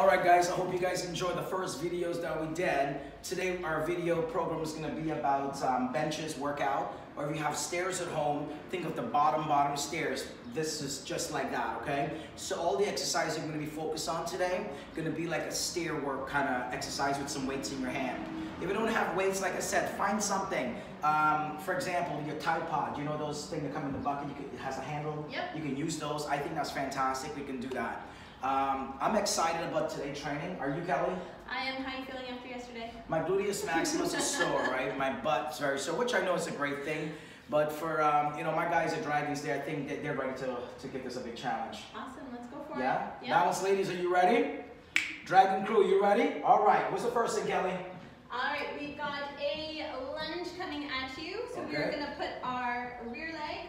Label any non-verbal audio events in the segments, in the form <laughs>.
All right, guys, I hope you guys enjoyed the first videos that we did. Today, our video program is gonna be about um, benches workout, or if you have stairs at home, think of the bottom, bottom stairs. This is just like that, okay? So all the exercises you're gonna be focused on today, gonna be like a stair work kind of exercise with some weights in your hand. If you don't have weights, like I said, find something. Um, for example, your Tide Pod, you know those things that come in the bucket, you can, it has a handle? Yep. You can use those. I think that's fantastic. We can do that. Um, I'm excited about today training. Are you, Kelly? I am. How are you feeling after yesterday? My gluteus maximus is sore, <laughs> right? My butt's very sore, which I know is a great thing. But for um, you know my guys at Dragons Day, I think that they're ready to, to give this a big challenge. Awesome. Let's go for Yeah? it. Balance ladies, are you ready? Dragon crew, you ready? All right. What's the first thing, Kelly? All right. We've got a lunge coming at you. So we're gonna put our rear leg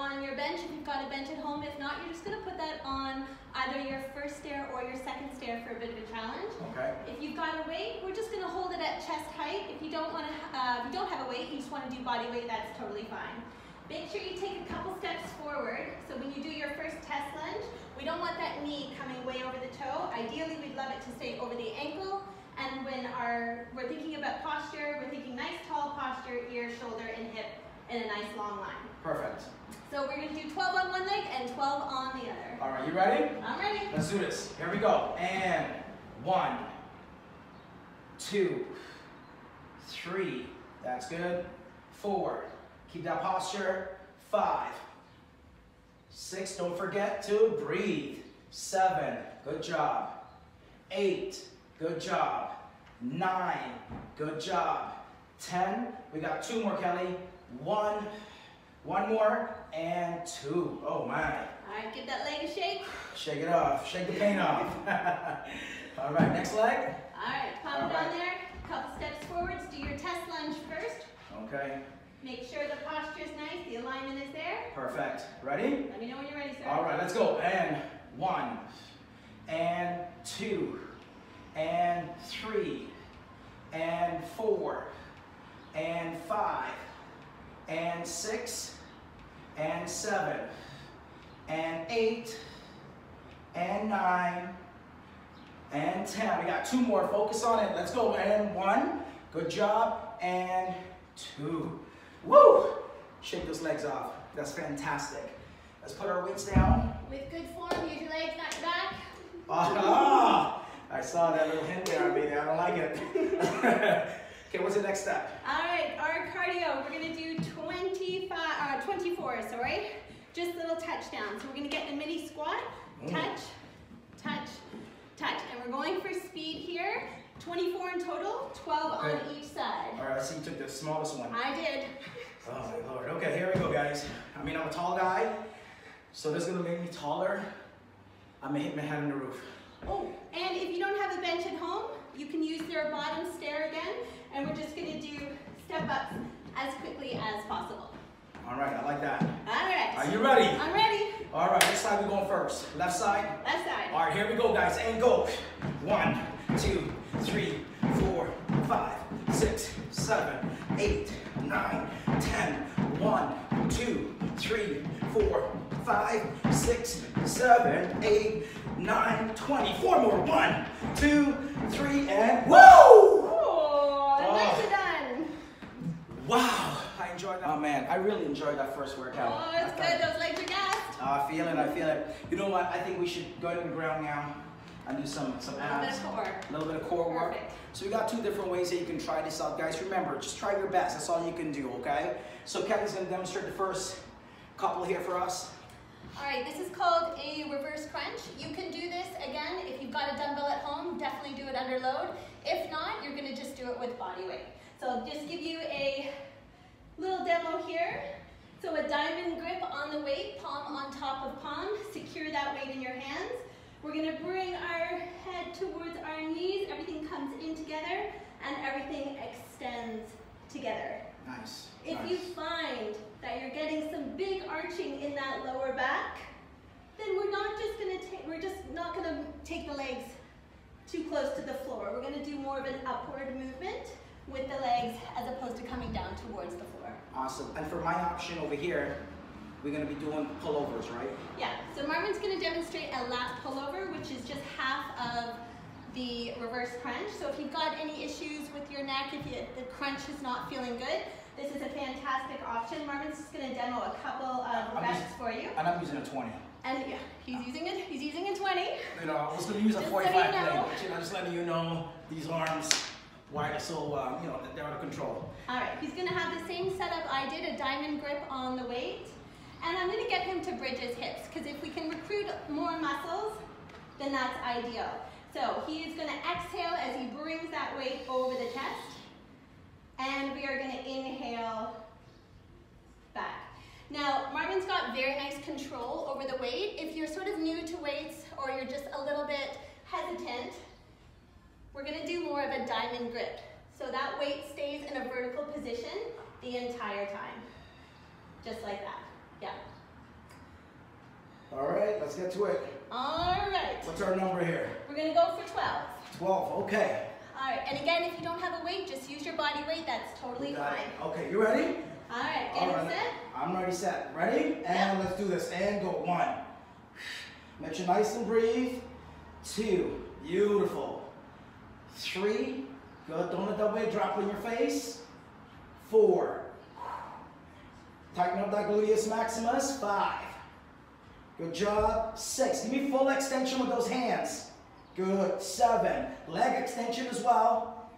on your bench if you've got a bench at home. If not, you're just gonna put that on either your first stair or your second stair for a bit of a challenge. Okay. If you've got a weight, we're just gonna hold it at chest height. If you don't wanna, uh, if you don't have a weight, you just wanna do body weight, that's totally fine. Make sure you take a couple steps forward. So when you do your first test lunge, we don't want that knee coming way over the toe. Ideally, we'd love it to stay over the ankle. And when our, we're thinking about posture, we're thinking nice tall posture, ear, shoulder, and hip in a nice long line. Perfect. So we're gonna do 12 on one leg and 12 on the other. All right. You ready? I'm ready. Let's do this. Here we go. And one, two, three. That's good. Four. Keep that posture. Five. Six. Don't forget to breathe. Seven. Good job. Eight. Good job. Nine. Good job. Ten. We got two more, Kelly. One. One more. And two. Oh my. All right, give that leg a shake. Shake it off. Shake the pain off. <laughs> All right, next leg. All right, palm All down right. there, couple steps forwards, do your test lunge first. Okay, Make sure the posture is nice, the alignment is there. perfect. Ready? Let me know when you're ready, sir. All right, let's go. And one, and two, and three, and four, and five, and six, and seven, and eight, and nine, and 10. We got two more. Focus on it. Let's go. And one. Good job. And two. Woo! Shake those legs off. That's fantastic. Let's put our weights down. With good form, use your legs, not your back. Ah! I saw that little hint there, baby. I don't like it. <laughs> okay, what's the next step? All right, our cardio, we're gonna do 25, uh, 24, sorry. Just little touchdowns. So we're gonna get in a mini squat, Mm. touch, touch, touch. And we're going for speed here. 24 in total, 12 on each side. All right, I see you took the smallest one. I did. Oh my lord. Okay, here we go, guys. I mean, I'm a tall guy, so this is gonna make me taller. I'm gonna hit my head on the roof. Oh, and if you don't have a bench at home, you can use their bottom stair again, and we're just gonna do step ups as quickly as possible. All right, I like that. All right. Are you ready? I'm ready. All right, which side we going first? Left side? Left side. All right, here we go, guys, and go. One, two, three, four, five, six, seven, eight, nine, ten. One, two, three, four, five, six, seven, eight, nine, twenty. Four more. One, two, three, and woo! Oh, Oh. nicely done. Wow, I enjoyed that. Oh man, I really enjoyed that first workout. Oh, it's I good. Those legs are gassed. thought- I feel it, I feel it. You know what? I think we should go to the ground now and do some, some A little bit abs. of core. A little bit of core work. Perfect. So we got two different ways that you can try this out, guys. Remember, just try your best. That's all you can do, okay? So Kevin's gonna demonstrate the first couple here for us. All right, this is called a reverse crunch. You can do this again if you've got a dumbbell at home. Definitely do it under load. If not, you're gonna just do it with body weight. So I'll just give you a little demo here. So a diamond grip on the weight, palm on top of palm. Secure that weight in your hands. We're gonna bring our head towards our knees. Everything comes in together and everything extends together. Nice. If nice. you find that you're getting some big arching in that lower back, then we're not just gonna take, we're just not gonna take the legs too close to the floor. We're gonna do more of an upward movement with the legs as opposed to coming down towards the floor. Awesome. And for my option over here, we're gonna be doing pullovers, right? Yeah, so Marvin's gonna demonstrate a lat pullover, which is just half of the reverse crunch. So if you've got any issues with your neck, if you, the crunch is not feeling good, this is a fantastic option. Marvin's just gonna demo a couple of I'm reps for you. And I'm using a 20. And yeah, he's using it, he's using a 20. You know, I was gonna use a Just so you know. but you know, just letting you know these arms, why they're so, uh, you know, they're out of control. All right, he's gonna have the same setup I did, a diamond grip on the weight. And I'm gonna get him to bridge his hips, because if we can recruit more muscles, then that's ideal. So he is gonna exhale as he brings that weight over the chest. And we are gonna inhale back. Now, Marvin's got very nice control over the weight. If you're sort of new to weights or you're just a little bit hesitant, we're gonna do more of a diamond grip. So that weight stays in a vertical position the entire time. Just like that, yeah. All right, let's get to it. All right, What's our number here? we're gonna go for 12. 12, okay. All right, and again, if you don't have a weight, just use your body weight, that's totally Got it. fine. Okay, you ready? All right, All get right. set. I'm already set. Ready? And let's do this. And go. One. Make sure nice and breathe. Two. Beautiful. Three. Good. Don't let that weight drop on your face. Four. Tighten up that gluteus maximus. Five. Good job. Six. Give me full extension with those hands. Good. Seven. Leg extension as well.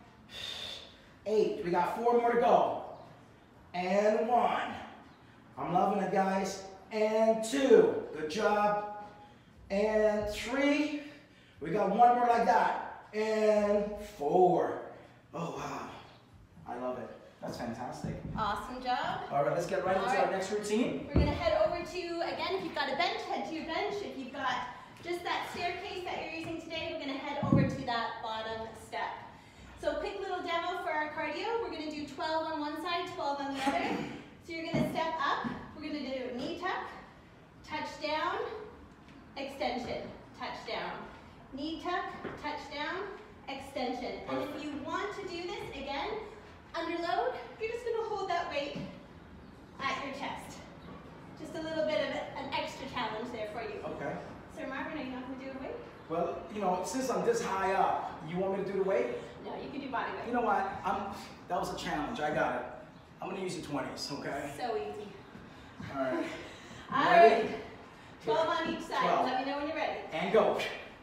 Eight. We got four more to go. And one. I'm loving it, guys. And two. Good job. And three. We got one more like that. And four. Oh, wow. I love it. That's fantastic. Awesome job. All right, let's get right into All our next routine. We're gonna head over to, again, if you've got a bench, head to your bench. If you've got just that staircase that you're using today, we're gonna head over to that bottom step. So quick little demo cardio. We're gonna do 12 on one side, 12 on the other. So you're gonna step up. We're gonna do a knee tuck, touch down, extension, touch down. Knee tuck, touch down, extension. And if you want to do this, again, under load, you're just gonna hold that weight at your chest. Just a little bit of an extra challenge there for you. Okay. So Marvin, are you not gonna do a weight? Well, you know, since I'm this high up, you want me to do the weight? You can do body You know what? I'm. That was a challenge. I got it. I'm gonna use the 20s. Okay. So easy. All right. <laughs> All Ready? 12 on each side. 12. Let me know when you're ready. and go.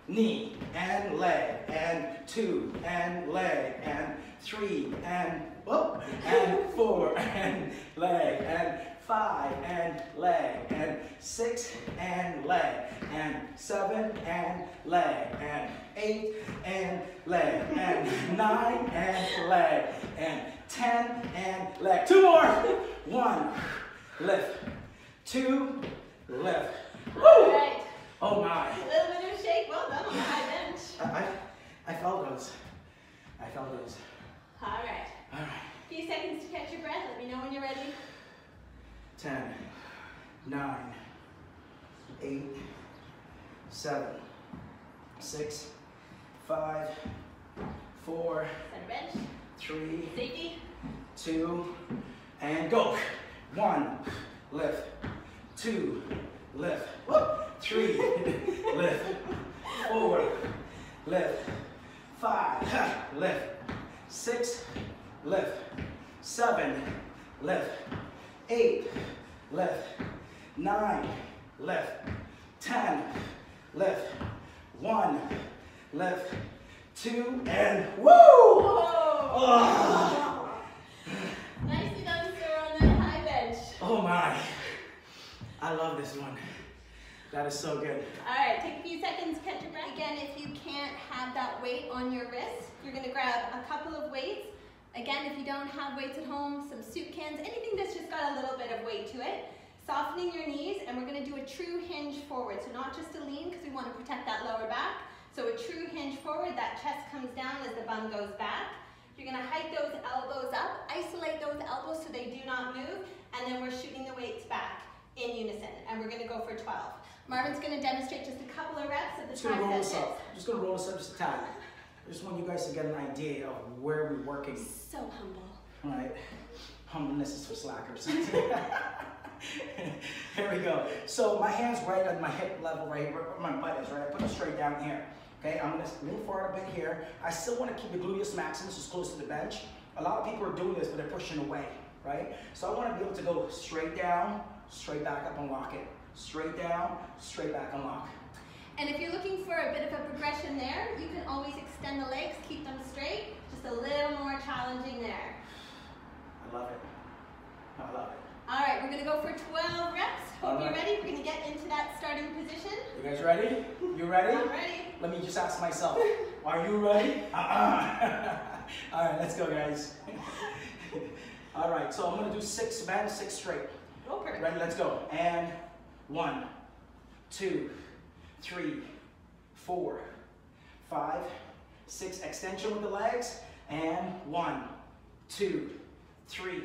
Knee and leg and two and leg and three and whoop and four <laughs> and leg and five and leg and six and leg and seven and leg and eight and leg and <laughs> nine and leg and ten and leg. Two more. One, lift. Two, lift. Woo! right. Oh my. A little bit of a shake. Well done on the high bench. I, I, I felt those. I felt those. All right. All right. A few seconds to catch your breath. Let me know when you're ready. 10, 9, 8, 7, 6, 5, 4, 3, Safety. 2, and go. 1, lift. 2, lift. Whoop. 3, <laughs> lift. 4, lift. 5, ha, lift. 6, lift. 7, lift. 8, left, 9, left, 10, left, 1, left, 2, and woo! Oh. Nicely done, sir, on that high bench. Oh my. I love this one. That is so good. All right, take a few seconds, catch your breath. Again, if you can't have that weight on your wrist, you're gonna grab a couple of weights. Again, if you don't have weights at home, some soup cans, anything that's just got a little bit of weight to it. Softening your knees, and we're gonna do a true hinge forward. So not just a lean, because we wanna protect that lower back. So a true hinge forward, that chest comes down as the bum goes back. You're gonna hike those elbows up, isolate those elbows so they do not move, and then we're shooting the weights back in unison, and we're gonna go for 12. Marvin's gonna demonstrate just a couple of reps of the Just gonna roll this tricep up. Just gonna roll this up just a tad. I just want you guys to get an idea of where we're working. So humble. All right. Humbleness is for slackers. <laughs> here we go. So my hand's right at my hip level right here, where my butt is, right? I put it straight down here. Okay, I'm gonna lean forward a bit here. I still wanna keep the gluteus maximus as close to the bench. A lot of people are doing this, but they're pushing away, right? So I wanna be able to go straight down, straight back up and lock it. Straight down, straight back and lock. And if you're looking for a bit of a progression there, you can always extend the legs, keep them straight. Just a little more challenging there. I love it. I love it. All right, we're gonna go for 12 reps. Hope All you're ready. We're gonna get into that starting position. You guys ready? You ready? I'm ready. Let me just ask myself, are you ready? Uh-uh. <laughs> All right, let's go, guys. <laughs> All right, so I'm gonna do six bends, six straight. Go perfect. Ready, let's go. And one, two, three, four, five, six. Extension with the legs. And one, two, three,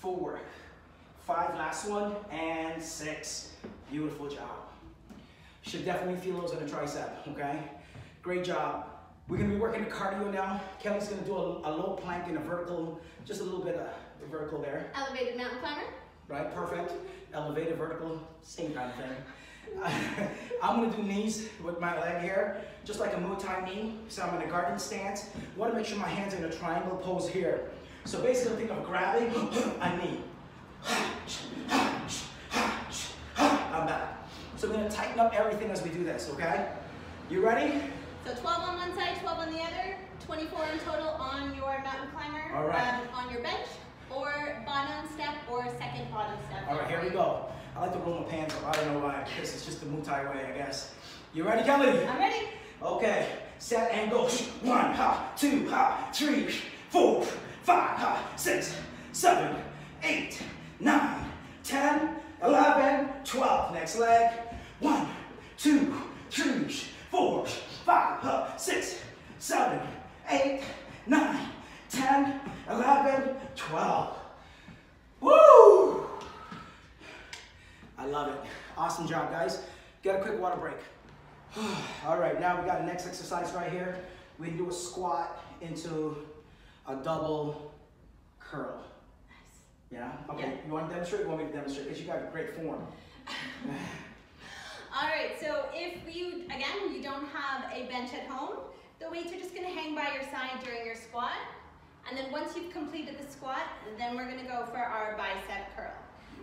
four, five. Last one, and six. Beautiful job. Should definitely feel those in the tricep, okay? Great job. We're gonna be working the cardio now. Kelly's gonna do a, a low plank and a vertical, just a little bit of vertical there Elevated mountain climber. right? Perfect. Elevated, vertical, same kind of thing. <laughs> I'm gonna do knees with my leg here, just like a Muay Thai knee. So I'm in a garden stance. wanna make sure my hands are in a triangle pose here. So basically think of grabbing <clears throat> a knee. <clears throat> I'm back. So I'm gonna tighten up everything as we do this, okay? You ready? So 12 on one side, 12 on the other, 24 in total on your mountain climber, All right. um, on your bench, or bottom step, or second bottom step. All right, here we go. I like to roll my pants up. I don't know why. This is just the Muay Thai way, I guess. You ready, Kelly? I'm ready. Okay, set and go. One, ha, two, ha, three, four, five, ha, six, seven, eight, nine, ten, eleven, twelve. Next leg. One, two, three, four, five, ha, six, seven, eight, nine, ten, eleven, twelve. Woo! I love it. Awesome job, guys. Get a quick water break. <sighs> All right, now we got the next exercise right here. We can do a squat into a double curl. Nice. Yeah? Okay, Yeah. you want to demonstrate? You want me to demonstrate? Because you got great form. <laughs> All right, so if you, again, you don't have a bench at home, the weights are just gonna hang by your side during your squat. And then once you've completed the squat, then we're gonna go for our bicep curl.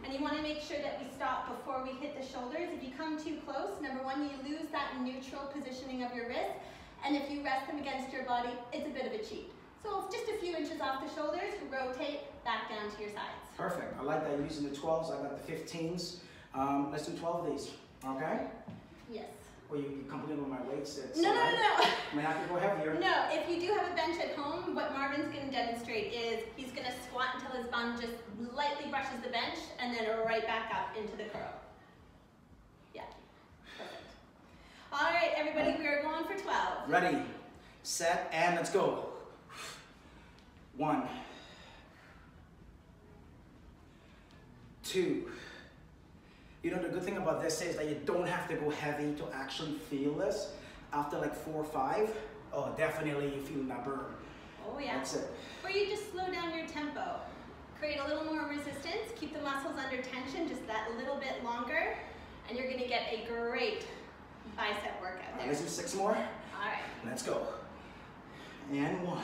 And you wanna make sure that we stop before we hit the shoulders. If you come too close, number one, you lose that neutral positioning of your wrist. And if you rest them against your body, it's a bit of a cheat. So just a few inches off the shoulders, rotate back down to your sides. Perfect. I like that you're using the 12s. I got the 15s. Um, let's do 12 of these. Okay? Yes. Well, you, you complete with my weights. It's No, no, alright. no, no. I mean, I could go heavier. No, if you do have a bench at home, what Marvin's going to demonstrate is he's going to squat until his bum just lightly brushes the bench and then right back up into the curl. Yeah, perfect. All right, everybody, we are going for 12. Ready, set, and let's go. One, two. You know, the good thing about this is that you don't have to go heavy to actually feel this. After like four or five, oh, definitely you feel that burn. Oh, yeah. That's it. Or you just slow down your tempo. Create a little more resistance, keep the muscles under tension just that little bit longer, and you're going to get a great bicep workout there. let's do six more. All right. Let's go. And one.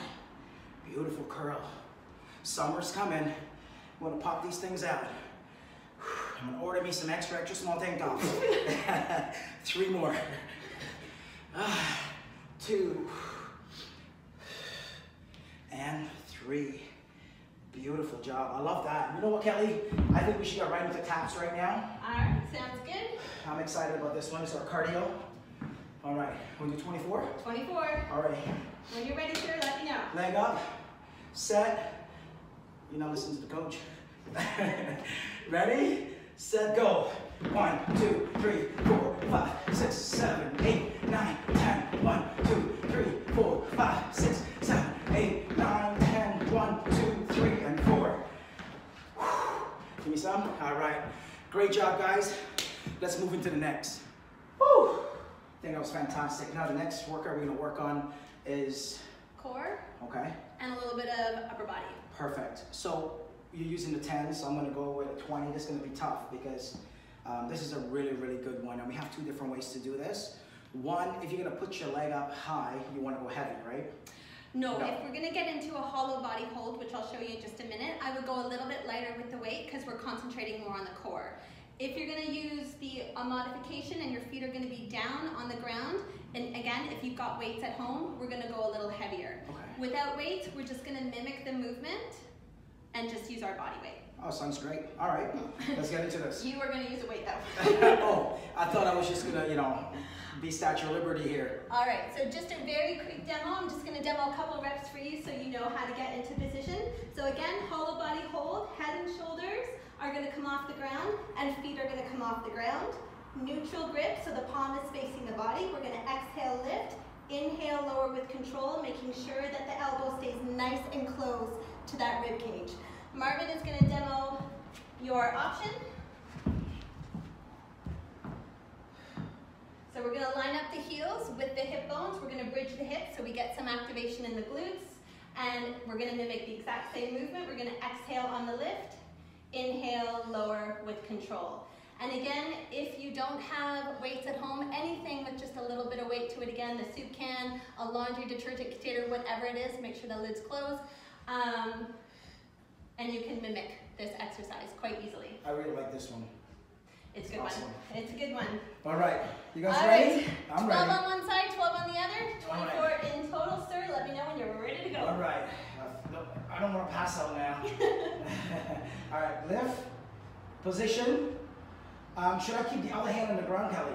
Beautiful curl. Summer's coming. Gonna pop these things out. I'm gonna order me some extra, extra small tank tops. <laughs> Three more. <sighs> Two. And three. Beautiful job. I love that. You know what, Kelly? I think we should get right into taps right now. All right, sounds good. I'm excited about this one. It's our cardio. All right, we'll do 24. 24. All right. When you're ready, sir, let me know. Leg up, set. You're not listening to the coach. <laughs> Ready, set, go. One, two, three, four, five, six, seven, eight, nine, ten. One, two, three, four, five, six, seven, eight, nine, ten. One, two, three, and four. Give me some. All right. Great job, guys. Let's move into the next. Woo! I think that was fantastic. Now the next workout we're gonna work on is Core okay. and a little bit of upper body. Perfect. So you're using the 10, so I'm gonna go with a 20. This is gonna be tough because um, this is a really, really good one. And we have two different ways to do this. One, if you're gonna put your leg up high, you wanna go heavy, right? No, No. if we're gonna get into a hollow body hold, which I'll show you in just a minute, I would go a little bit lighter with the weight because we're concentrating more on the core. If you're gonna use the a modification and your feet are gonna be down on the ground, and again, if you've got weights at home, we're gonna go a little heavier. Okay. Without weights, we're just gonna mimic the movement and just use our body weight. Oh, sounds great. All right, let's get into this. <laughs> You are gonna use a weight though. <laughs> oh, I thought I was just gonna, you know, be Statue of Liberty here. All right, so just a very quick demo. I'm just gonna demo a couple reps for you so you know how to get into position. So again, hollow body hold, head and shoulders are gonna come off the ground and feet are gonna come off the ground. Neutral grip, so the palm is facing the body. We're gonna exhale, lift. Inhale, lower with control, making sure that the elbow stays nice and close to that rib cage. Marvin is gonna demo your option. So we're gonna line up the heels with the hip bones. We're gonna bridge the hips so we get some activation in the glutes. And we're gonna mimic the exact same movement. We're gonna exhale on the lift, inhale, lower with control. And again, if you don't have weights at home, anything with just a little bit of weight to it again, the soup can, a laundry detergent container, whatever it is, make sure the lid's closed. Um, and you can mimic this exercise quite easily. I really like this one. It's a good Awesome. one. It's a good one. All right, you guys All ready? right. I'm 12 ready. on one side, 12 on the other. All 24 in total, sir. Let me know when you're ready to go. All right. Uh, I don't want to pass out now. <laughs> <laughs> All right, lift, position. Um, should I keep the other hand on the ground, Kelly?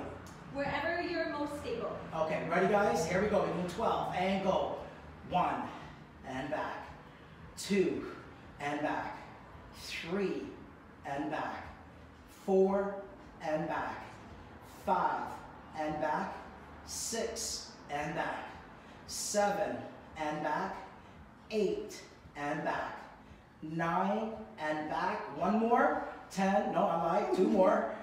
Wherever you're most stable. Okay, ready guys? Here we go. We're 12 and go. One and back. Two and back. Three and back. Four and back. Five and back. Six and back. Seven and back. Eight and back. Nine and back. One more. Ten. No, I lied. Two more.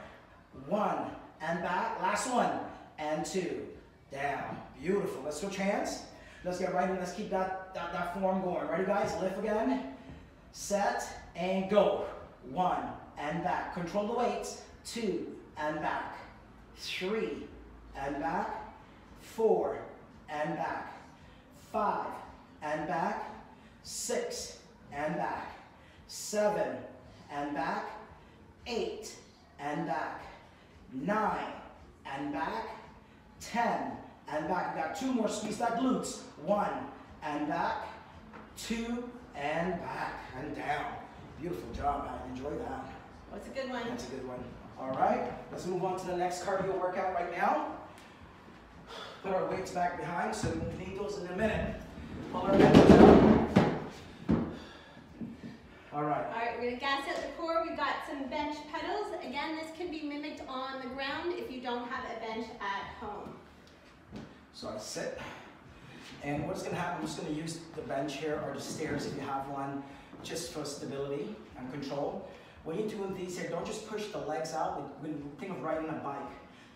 One and back. Last one. And two. Down. Beautiful. Let's switch hands. Let's get right in. Let's keep that, that, that form going. Ready, guys? Lift again. Set and go. One and back. Control the weights. Two and back. Three and back. Four and back. Five and back. Six and back. Seven and back. Eight and back. Nine and back. Ten and back. We got two more. Squeeze that glutes. One and back. Two and back and down. Beautiful job. I enjoy that. What's a good one? That's a good one. All right, let's move on to the next cardio workout right now. Put our weights back behind so we won't need those in a minute. Pull our down. All right. All right, we're gonna gas out the core. We've got some bench pedals. Again, this can be mimicked on the ground if you don't have a bench at home. So I sit. And what's gonna happen, I'm just gonna use the bench here or the stairs if you have one, just for stability and control. When you're doing these here, don't just push the legs out. When think of riding a bike,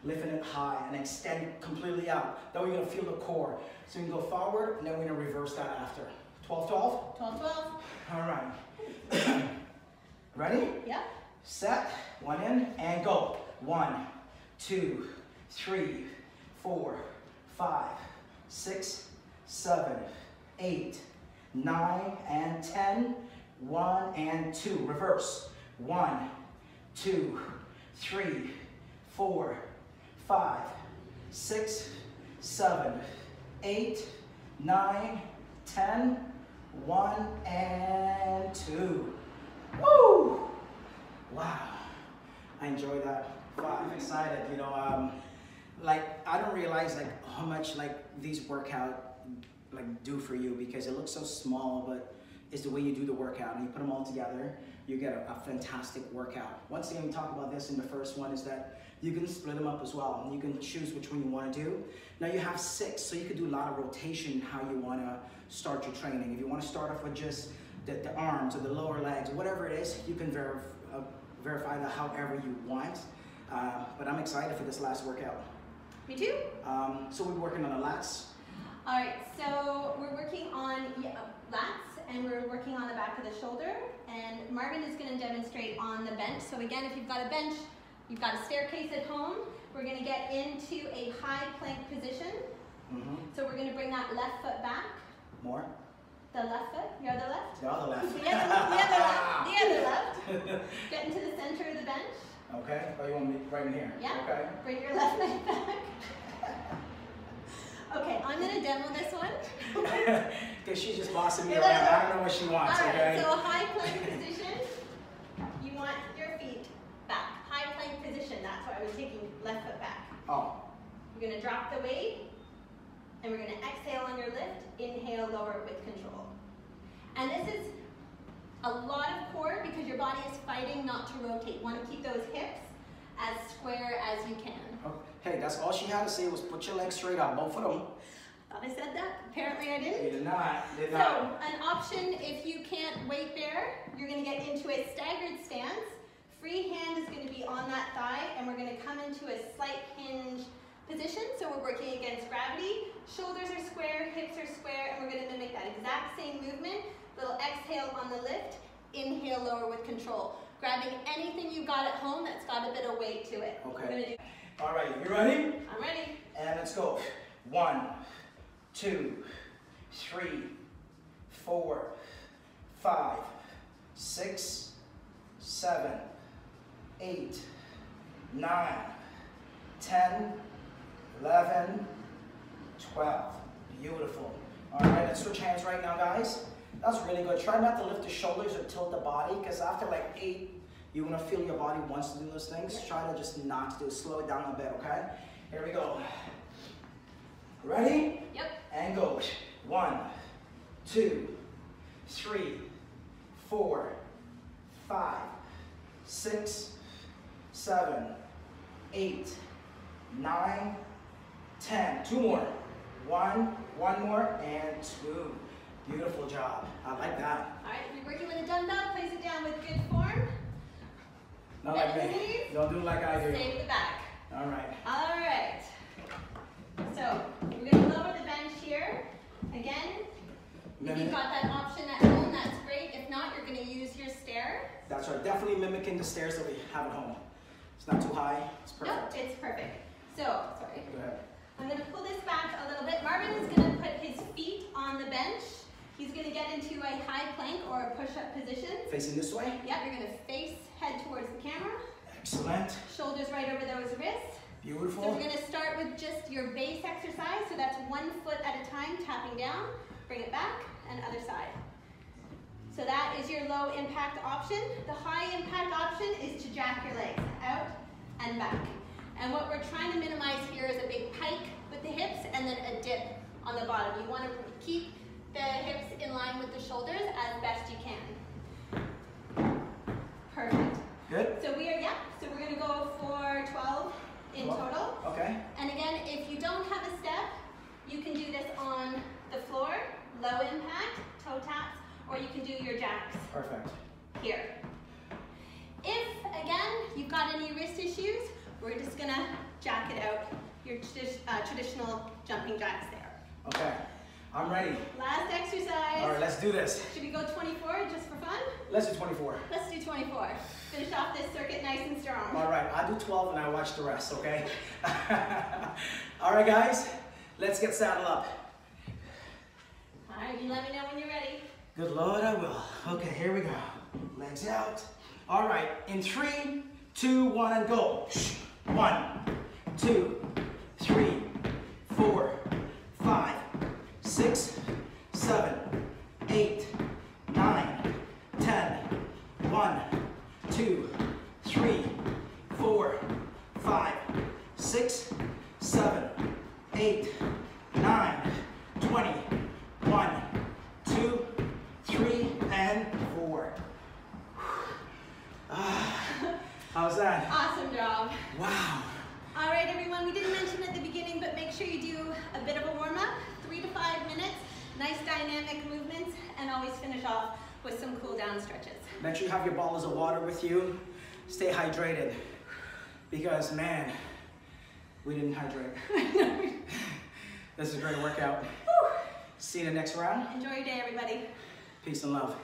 lifting it high and extend it completely out. That way you're gonna feel the core. So you can go forward and then we're gonna reverse that after. 12, 12? 12, 12. All right. <clears throat> Ready? Yep. Set, one in, and go. One, two, three, four, five, six, seven, eight, nine, and ten. One and two. Reverse. One, two, three, four, five, six, seven, eight, nine, ten. One and two. Woo! Wow, I enjoy that. I'm excited. You know, um, like I don't realize like how much like these workout like do for you because it looks so small, but it's the way you do the workout and you put them all together, you get a, a fantastic workout. Once again, we talk about this in the first one is that you can split them up as well. And you can choose which one you want to do. Now you have six, so you could do a lot of rotation how you want to start your training. If you want to start off with just the, the arms or the lower legs, whatever it is, you can verif uh, verify that however you want. Uh, but I'm excited for this last workout. Me too. Um, so we're working on the lats. All right, so we're working on yeah, lats and we're working on the back of the shoulder. And Marvin is gonna demonstrate on the bench. So again, if you've got a bench, you've got a staircase at home, we're gonna get into a high plank position. Mm-hmm. So we're gonna bring that left foot back. More? The left foot, your other left. The other left. <laughs> The other, the other left, the other left. <laughs> Get into the center of the bench. Okay, oh, you want me right in here? Yeah. Okay. Bring your left leg back. <laughs> Okay, I'm gonna demo this one. <laughs> Because she's just bossing me around. I don't know what she wants, right, okay? so a high plank position. You want your feet back. High plank position. That's why I was taking left foot back. Oh, You're gonna drop the weight, and we're gonna exhale on your lift. Inhale, lower with control. And this is a lot of core because your body is fighting not to rotate. You want to keep those hips as square as you can. oh, hey, that's all she had to say was put your legs straight up, both of them. Thought I said that? Apparently I didn't. You did not, did So, not. an option if you can't weight bear, you're gonna get into a staggered stance. Free hand is gonna be on that thigh, and we're gonna come into a slight hinge position. So we're working against gravity. Shoulders are square, hips are square, and we're gonna mimic that exact same movement. Little exhale on the lift, inhale lower with control. Grabbing anything you got at home that's got a bit of weight to it. Okay. All right, you ready? I'm ready. And let's go. One, two, three, four, five, six, seven, eight, nine, ten, eleven, twelve. Beautiful. All right, let's switch hands right now, guys. That's really good. Try not to lift the shoulders or tilt the body, because after like eight, you're gonna feel your body wants to do those things. Try to just not do it. Slow it down a bit, okay? Here we go. Ready? Yep. And go. One, two, three, four, five, six, seven, eight, nine, ten. Two more. One, one more, and two. Beautiful job. I like that. All right, if you're working with a dumbbell, place it down with good form. Not like me. Don't do it like I do. Save the back. All right. All right. So we're going to lower the bench here. Again, if you've got that option at home, that's great. If not, you're going to use your stair. That's right. Definitely mimicking the stairs that we have at home. It's not too high. It's Nope, perfect. it's perfect. So, sorry. Go ahead. I'm going to pull this back a little bit. Marvin is going to put his feet on the bench. He's going to get into a high plank or a push-up position. Facing this way. Yep, you're going to face head towards the camera. Excellent. Shoulders right over those wrists. Beautiful. So we're gonna start with just your base exercise. So that's one foot at a time, tapping down, bring it back, and other side. So that is your low impact option. The high impact option is to jack your legs out and back. And what we're trying to minimize here is a big pike with the hips and then a dip on the bottom. You wanna keep the hips in line with the shoulders as best you can. Perfect. Good. So we are, yeah, so we're gonna go for 12 in Twelve. total. Okay. And again, if you don't have a step, you can do this on the floor, low impact, toe taps, or you can do your jacks Perfect. here. If, again, you've got any wrist issues, we're just gonna jack it out, your uh, traditional jumping jacks there. Okay. I'm ready. Last exercise. All right, let's do this. Should we go 24 just for fun? Let's do 24. Let's do 24. Finish off this circuit nice and strong. All right, I do 12 and I watch the rest, okay? <laughs> All right, guys, let's get saddled up. All right, you let me know when you're ready. Good Lord, I will. Okay, here we go. Legs out. All right, in three, two, one, and go. One, two, three, four, six, seven, eight, nine, ten. One, two, three, four, five, six, seven, eight, nine, twenty. One, two, three, and four. Ah, how's that? Awesome job. Wow. All right, everyone, we didn't mention at the beginning, but make sure you do a bit of a warm up, three to five minutes, nice dynamic movements, and always finish off with some cool down stretches. Make sure you have your bottles of water with you. Stay hydrated. Because, man, we didn't hydrate. <laughs> this is a great workout. See you in the next round. Enjoy your day, everybody. Peace and love.